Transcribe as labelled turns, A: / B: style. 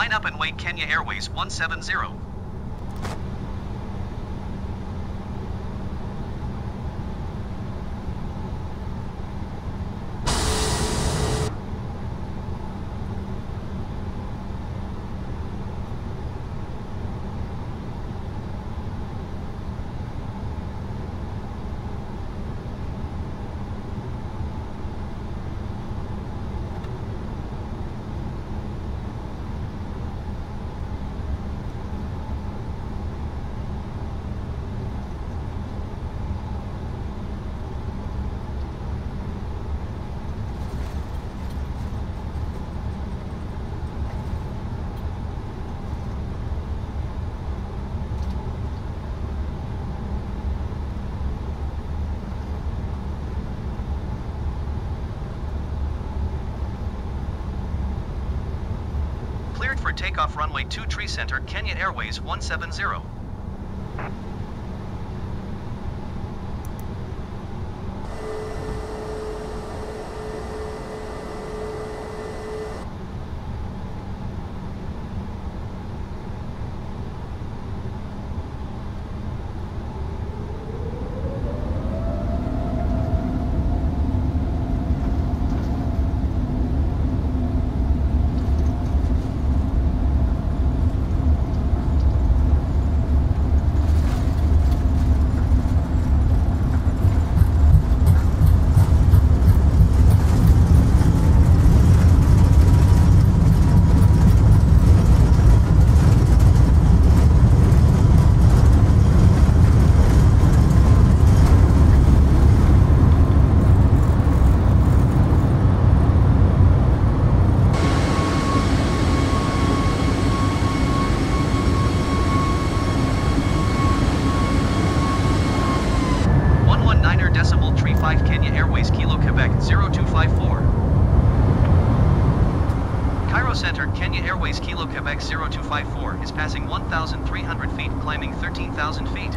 A: Line up and wait Kenya Airways 170. Takeoff runway 2 Tree Center, Kenya Airways 170. 5 Kenya Airways Kilo Quebec 0254. Cairo Center Kenya Airways Kilo Quebec 0254 is passing 1,300 feet climbing 13,000 feet.